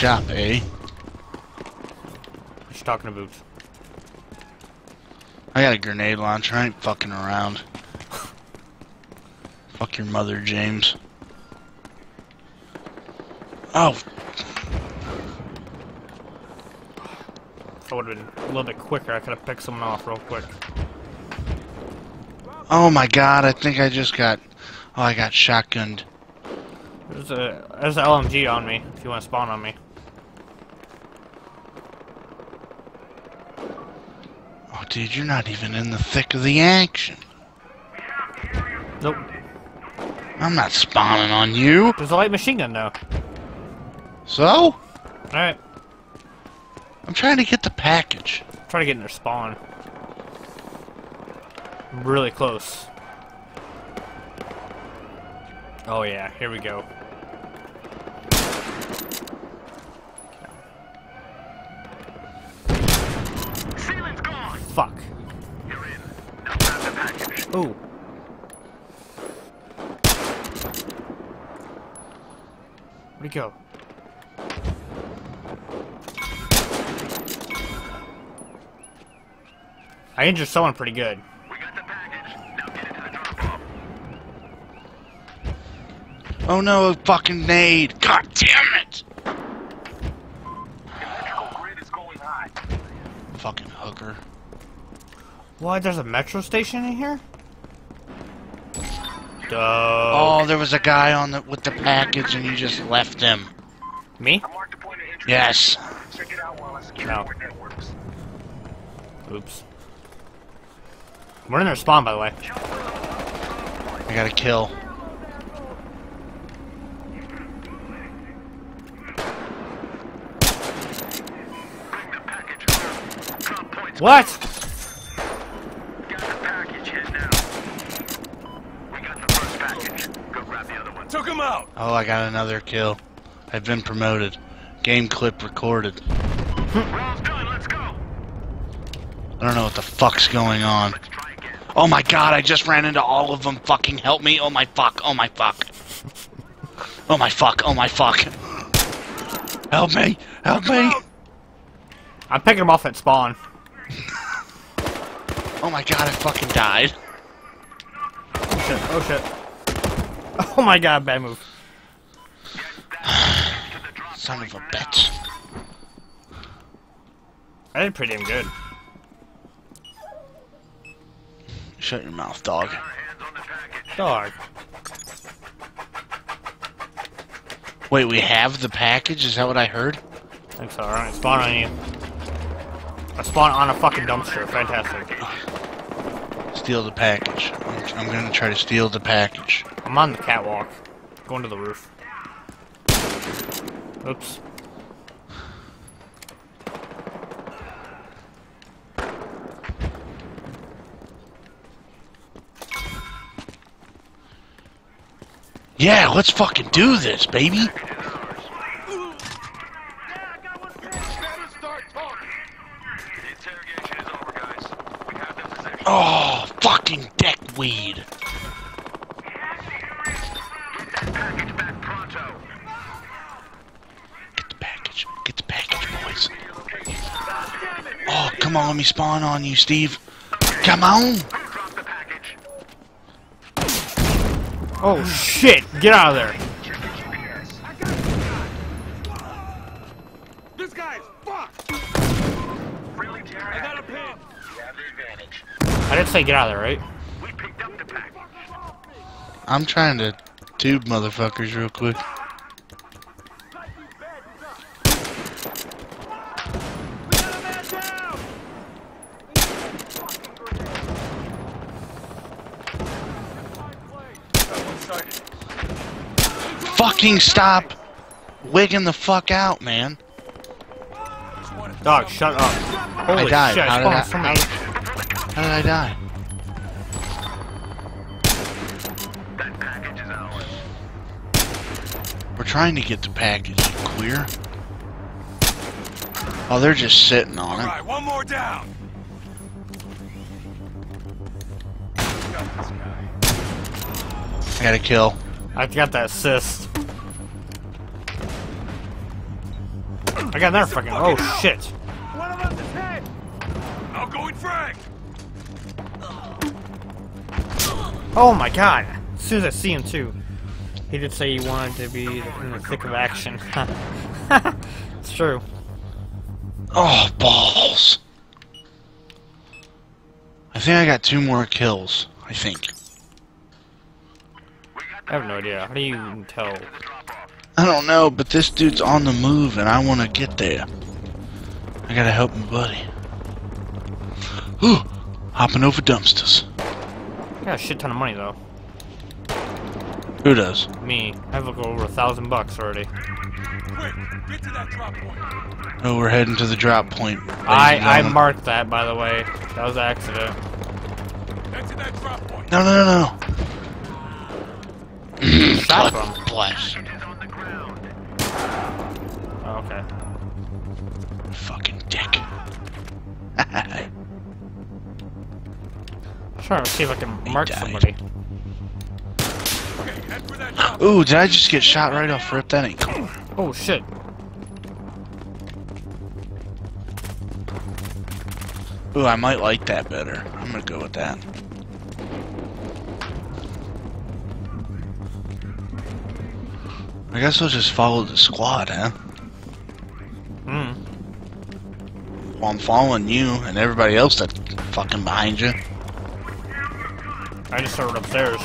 shop, eh? What you talking about? I got a grenade launcher. I ain't fucking around. Fuck your mother, James. Oh, If I would have been a little bit quicker, I could have picked someone off real quick. oh my god, I think I just got... Oh, I got shotgunned. There's a there's an LMG on me. If you want to spawn on me. Dude, you're not even in the thick of the action. Nope. I'm not spawning on you. There's a light machine gun though. So? All right. I'm trying to get the package. Try to get in their spawn. I'm really close. Oh yeah, here we go. Ceiling's gone. Fuck. You're in. Now grab Ooh. Where'd he go? I injured someone pretty good. We got the package. Now get it to the drop off. Oh no, a fucking nade. God damn it. Electrical grid is going high. Fucking hooker. Why, There's a metro station in here? Duh. Oh, there was a guy on the with the package and you just left him. Me? I marked the point of entry. Yes. Check it out while I secure No. Oops. We're in their spawn, by the way. I got a kill. Bring the package home. Drop points. What? Got the package. Head now. We got the first package. Go grab the other one. Took him out. Oh, I got another kill. I've been promoted. Game clip recorded. Roll's done. Let's go. I don't know what the fuck's going on. Let's try again. Oh my god, I just ran into all of them. Fucking help me. Oh my fuck. Oh my fuck. Oh my fuck. Oh my fuck. Help me. Help me. I'm picking them off at spawn. Oh my god, I fucking died. Oh shit. Oh shit. Oh my god, bad move. Son of a bitch. I did pretty damn good. Shut your mouth, dog. Our hands on the package. Dog. Wait, we have the package? Is that what I heard? I think so. Alright, spawn on you. I spawn on a fucking dumpster. Fantastic. Steal the package. I'm, I'm gonna try to steal the package. I'm on the catwalk. Going to the roof. Oops. Yeah, let's fucking do this, baby. The interrogation is over, guys. We have the possession. Oh, fucking deckweed. Come on, let me spawn on you, Steve. Come on. Who the package? Oh shit! Get out of there! Check the GPS. This guy's fucked. I got a pin. You have the advantage. I didn't say get out of there, right? We picked up the package. I'm trying to tube motherfuckers real quick. Fucking stop wigging the fuck out, man. Dog, shut up. Holy I died. shit! How did I, how, how did I die? That package is ours. We're trying to get the package, queer. Oh, they're just sitting on it. right, one more down. I got a kill. I got that assist. I got another fucking. Oh shit. One of us is hit. Outgoing frag. Oh my god. As soon as I see him too. He did say he wanted to be in the thick of action. it's true. Oh, balls. I think I got two more kills. I think. I have no idea. How do you even tell? I don't know, but this dude's on the move and I want to get there. I gotta help my buddy. Ooh, hopping over dumpsters. Yeah, a shit ton of money though. Who does? Me, I have like over a thousand bucks already. Quick, get to that drop point. Oh, we're heading to the drop point. I I marked that by the way. That was an accident. Get to that drop point. No, no, no, no. Shot God from. Okay. Fucking dick. Trying to see if I can mark died. somebody. Okay, head for that. Ooh, did I just get shot right off rip? That ain't cool. Oh shit. Ooh, I might like that better. I'm gonna go with that. I guess we'll just follow the squad, huh? Well, I'm following you and everybody else that's fucking behind you. I just started upstairs.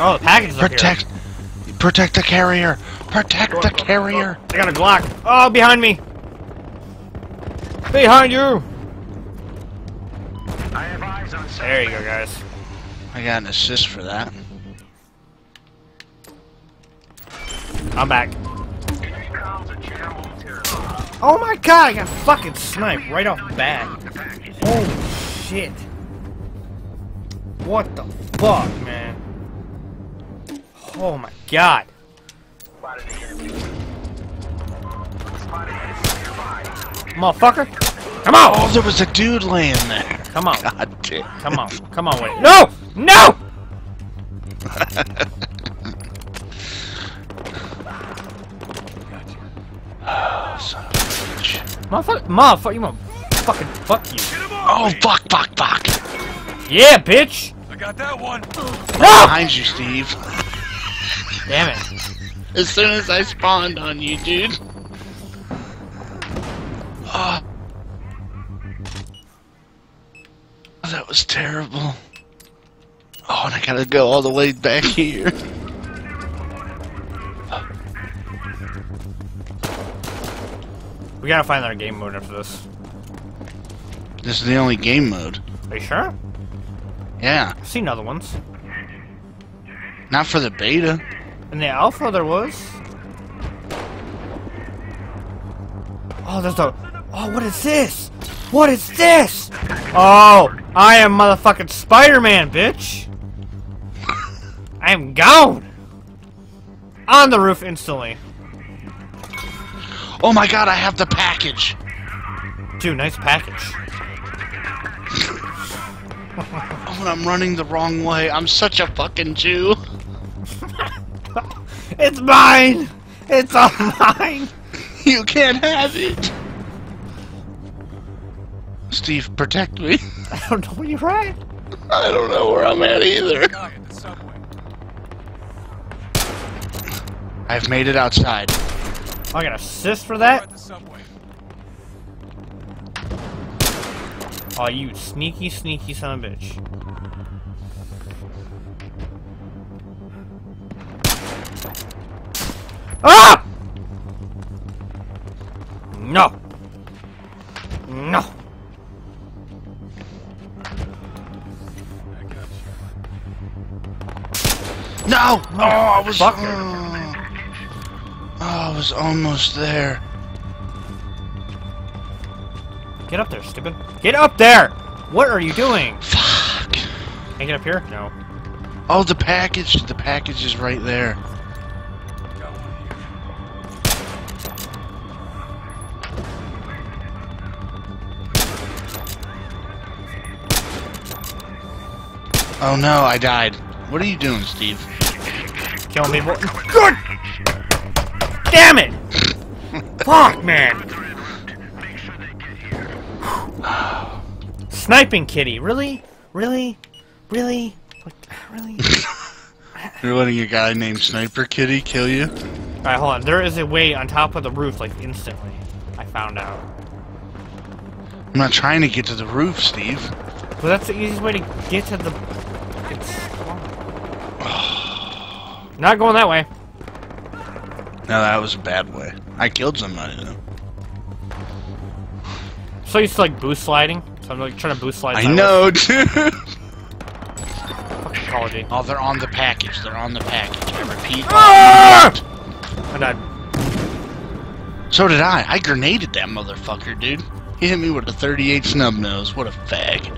Oh, the package is up here. Protect, protect the carrier. Protect the carrier. I got a Glock. Oh, behind me. Behind you. I have eyes on There you go, guys. I got an assist for that. I'm back. Oh my god, I got fucking sniped right off the bat. Holy shit. What the fuck, man? Oh my god. Spotted the enemy. Spotted enemy nearby. Motherfucker. Come on. Oh, there was a dude laying there. Come on. God damn. Come on. Come on, wait. No! No! Oh, son of a bitch. Motherfucker. Motherfucker. You want fucking fuck you. Oh, fuck, fuck, fuck. Yeah, bitch. I got that one. No! Behind you, Steve. Damn it. As soon as I spawned on you, dude. Ah. that was terrible. Oh, and I gotta go all the way back here. We gotta find our game mode after this. This is the only game mode. Are you sure? Yeah, I've seen other ones. not for the beta. In the alpha, there was. Oh, there's the. Oh, what is this? What is this? Oh, I am motherfucking Spider-Man, bitch. I am gone. On the roof instantly. Oh my god, I have the package. Dude, nice package. Oh, and I'm running the wrong way. I'm such a fucking Jew. It's mine. It's all mine. You can't have it. Steve, protect me. I don't know where you're at. I don't know where I'm at either. Guy at the subway. I've made it outside. Oh, I got assist for that. at. Oh, you sneaky, sneaky son of a bitch. Ah! No. No. No! Oh, I was. I was almost there. Get up there, stupid. Get up there! What are you doing? Fuck. Can I get up here? No. Oh, the package. The package is right there. Got. Oh no, I died. What are you doing, Steve? Killing people. Good! Damn it! Fuck, man! They're en route. Make sure they get here. Sniping kitty, really? Really? Really? What, really? You're letting a guy named Sniper Kitty kill you? Alright, hold on. There is a way on top of the roof, like, instantly. I found out. I'm not trying to get to the roof, Steve. Well, that's the easiest way to get to the... It's... Not going that way. No, that was a bad way. I killed somebody though. So used to, like, boost sliding. So I'm, like, trying to boost slide. I sideways. know, dude. Fucking Call of Duty. Oh, they're on the package. They're on the package. I repeat. Ah! I died. So did I. I grenaded that motherfucker, dude. He hit me with a 38 snub nose. What a fag.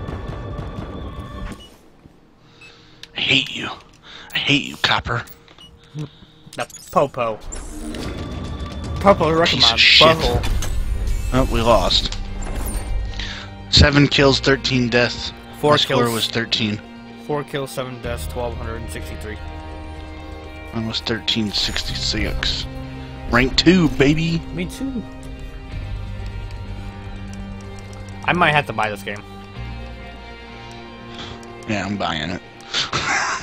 I hate you. I hate you, copper. The Popo. Popo wrecking Piece my of butthole. Oh, we lost. Seven kills, 13 deaths. Four My score kills. was 13. Four kills, seven deaths, 1,263. Mine was 1366. Rank 2, baby. Me too. I might have to buy this game. Yeah, I'm buying it.